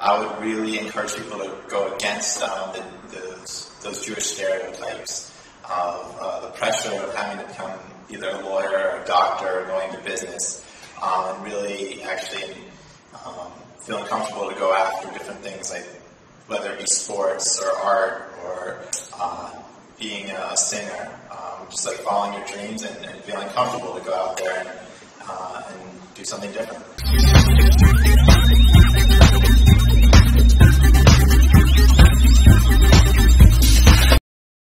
I would really encourage people to go against um, the, the, those Jewish stereotypes of uh, the pressure of having to become either a lawyer or a doctor or going to business, um, and really actually um, feeling comfortable to go after different things like whether it be sports or art being a singer, um, just like following your dreams and, and, feeling comfortable to go out there and, uh, and do something different.